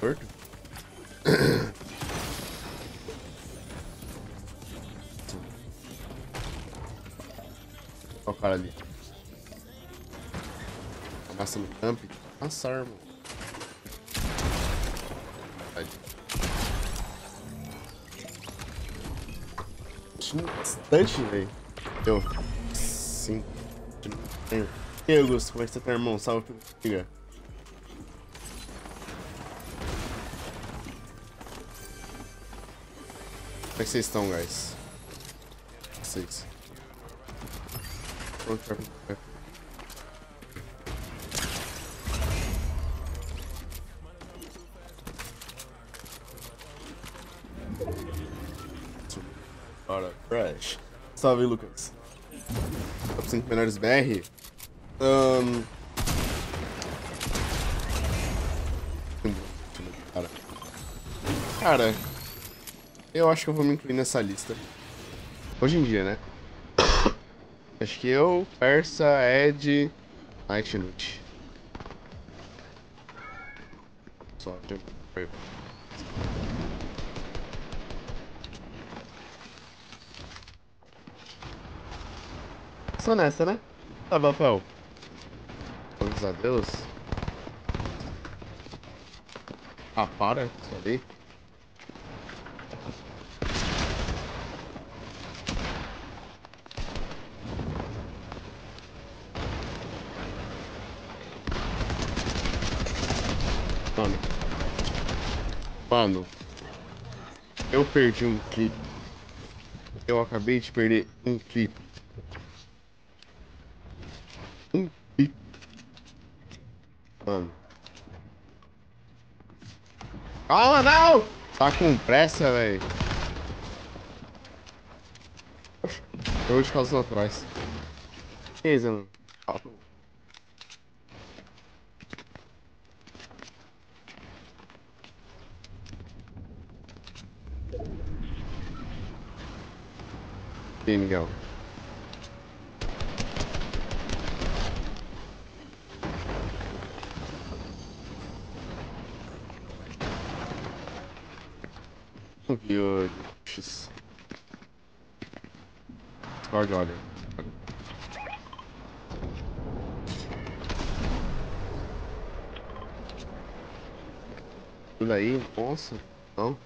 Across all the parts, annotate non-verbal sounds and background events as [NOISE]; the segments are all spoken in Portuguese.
Torto. Olha o cara ali. Passa no camp. Nossa, arma. Tinha bastante, velho. Deu. Sim. E aí, Augusto, como é que você tá, irmão? Salve pelo Como é que vocês estão, guys? Vocês. Bora, Crash. Salve, Lucas. Top 5 melhores BR. Um... Cara. Cara, eu acho que eu vou me incluir nessa lista. Hoje em dia, né? [COUGHS] Acho que eu, Persa, Ed, Night Nut. Só, Só nessa, né? Tá, Rafael. Graças a Deus. Ah, para, isso ali. Mano. Mano. Eu perdi um clipe. Eu acabei de perder um clipe. Um clipe. Mano. Calma, não! Tá com pressa, velho. Eu de causas naturais. Beleza, mano. E Miguel? Viu. Discord, olha. Tudo aí, nossa, não.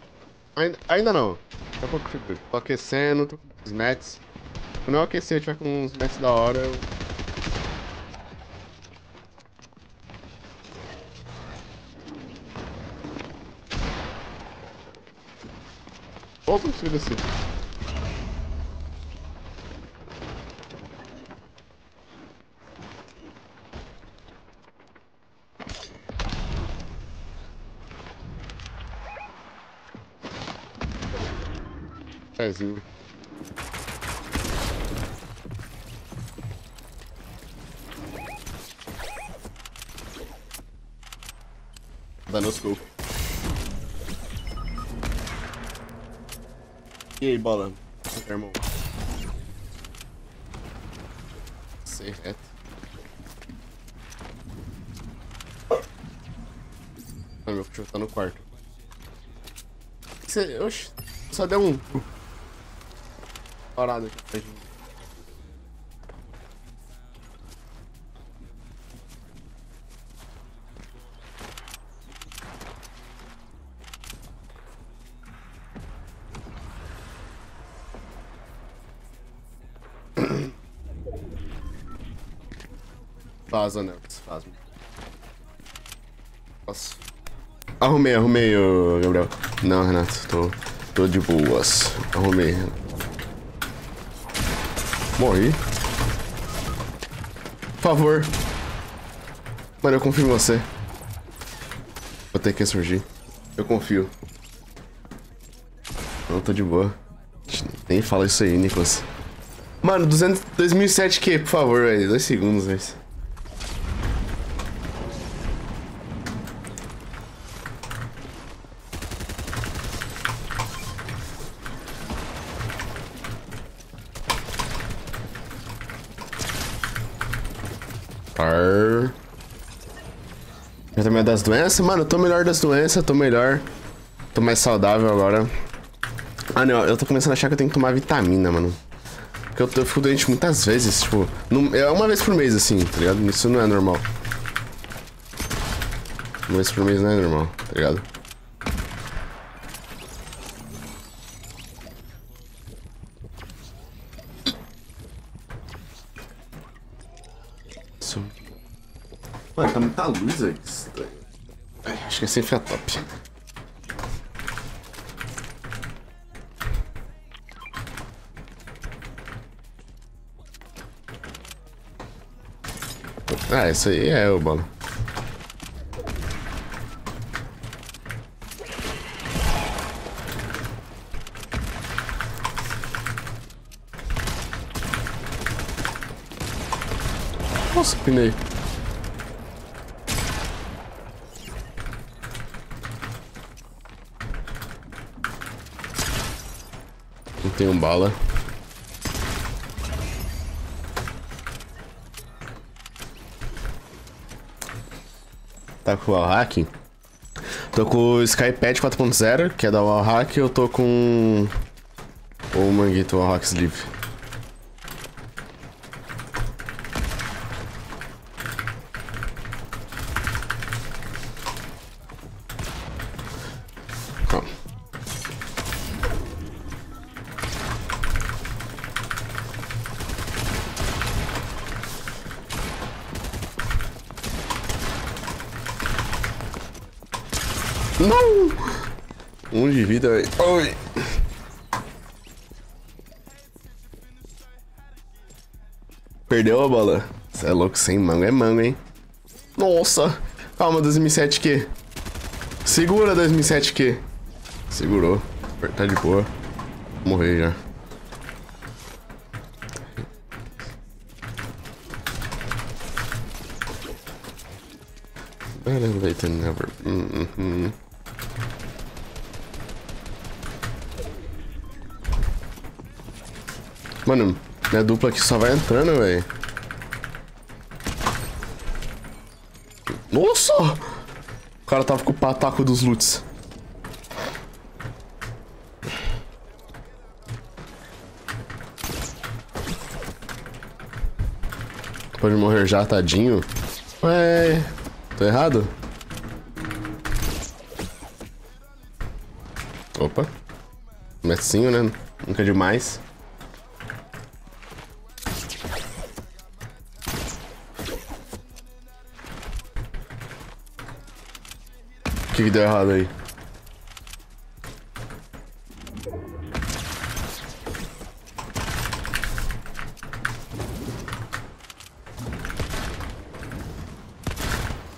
Ainda, ainda não. Daqui a pouco eu tô aquecendo, os mats. Quando eu aquecer, eu tiver com uns mats da hora, eu... Volta no filho assim. Pezinho. Danoscope. E aí, bola? Irmão? Sei reto. Ah, meu cachorro tá no quarto. Você, oxe, só deu um parado aqui pra gente. Vaza, né? Faz. Arrumei, arrumei, Gabriel. Não, Renato, tô, tô de boas. Arrumei. Morri. Por favor. Mano, eu confio em você. Vou ter que ressurgir. Eu confio. Não, tô de boa. Nem fala isso aí, Nicolas. Mano, 200, 2007 que, por favor, velho. Dois segundos, velho. Tomei das doenças? Mano, eu tô melhor das doenças, tô melhor. Tô mais saudável agora. Ah, não, eu tô começando a achar que eu tenho que tomar vitamina, mano. Porque eu, eu fico doente muitas vezes, tipo... é uma vez por mês, assim, tá ligado? Isso não é normal. Uma vez por mês não é normal, tá ligado? Mano, tá muita luz aí. Acho que assim fica top. Ah, isso aí é o bolo. Nossa, pinei. Tenho bala. Tá com o Wallhack? Tô com o Skypad 4.0, que é da Wallhack, eu tô com o Manguito Wallhack Sleeve. Não! Um de vida, velho. Oi! Perdeu a bola. Você é louco, sem mango é mango, hein? Nossa! Calma, 2007 Q. Segura, 2007 Q. Segurou. Tá de boa. Morrer já. Better late than never. Mm -hmm. Mano, minha dupla aqui só vai entrando, velho. Nossa! O cara tava com o pataco dos loots. Pode morrer já, tadinho. Ué, tô errado? Opa. Messinho, né? Nunca demais. Que, deu errado aí?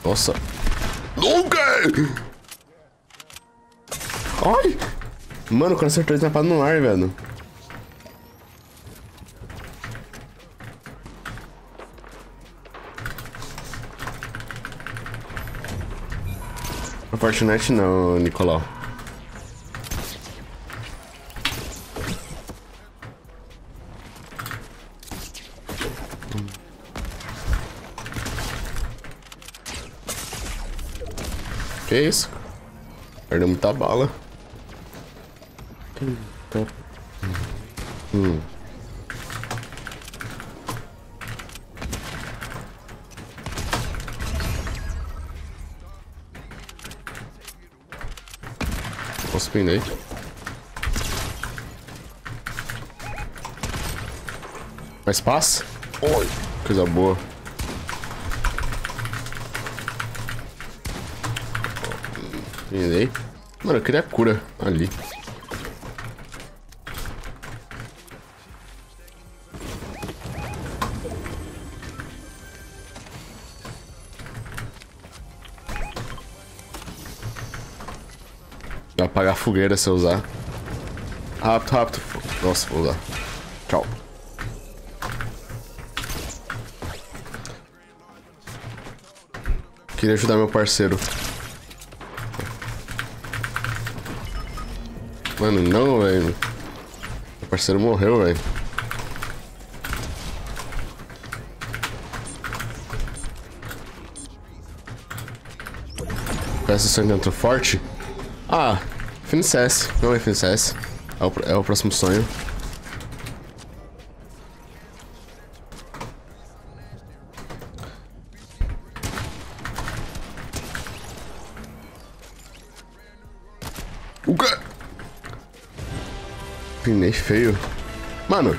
Nossa. Nunca! Ai! Mano, o cara acertou esnapado no ar, velho. A Fortnite não, Nicolau. Que isso? Perdeu muita bala. Hum. Posso prender? Mais passa? Oi. Coisa boa. Prendei. Mano, eu queria cura ali. Apagar a fogueira se eu usar. Rápido, rápido. Nossa, vou usar. Tchau. Queria ajudar meu parceiro. Mano, não, velho. Meu parceiro morreu, velho. Essa sonho dentro forte. Ah, FNCS. Não é FNCS. É o, é o próximo sonho. O quê? Pinei feio. Mano,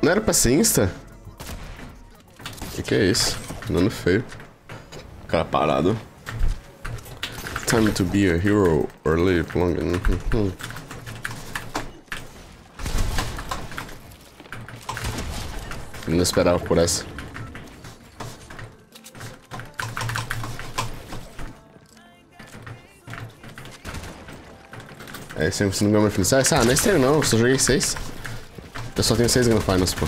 não era pra ser insta? O que, que é isso? Dando feio. Cara parado. Time to be a hero or live long. Uhum. Não esperava por essa. É, você não ganhou uma finalização? Ah, não é não, eu só joguei 6. Eu só tenho 6 Grand Finals, pô.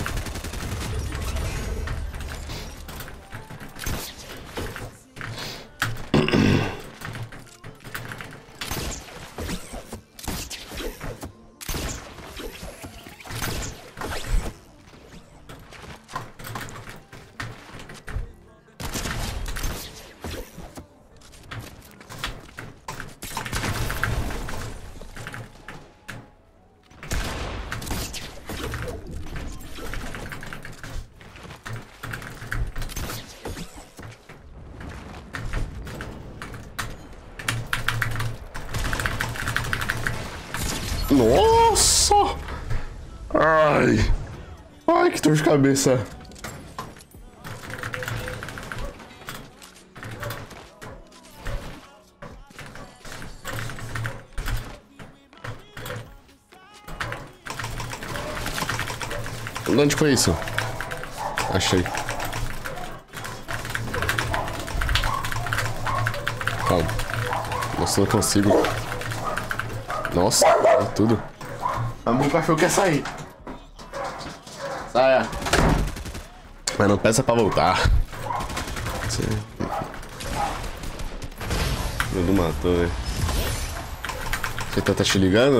Nossa! Ai! Ai, que dor de cabeça. De onde foi isso? Achei. Calma. Nossa, não consigo. Nossa, é tudo. A meu cachorro quer sair. Saia. Mas não peça pra voltar. Dudu matou, velho. Você tá, tá te ligando?